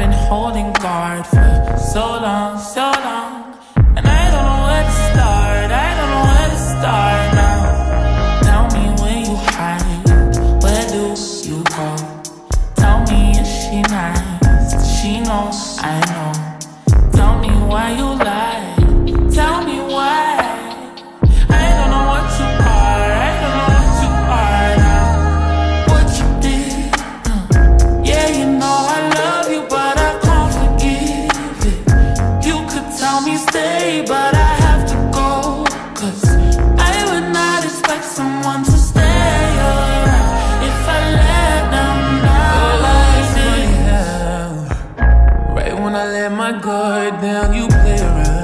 been holding guard for so long, so long. And I don't know where to start, I don't know where to start now. Tell me where you hide, where do you go? Tell me is she nice, she knows I know. Tell me why you lie When I let my guard down, you play around.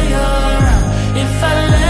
If I let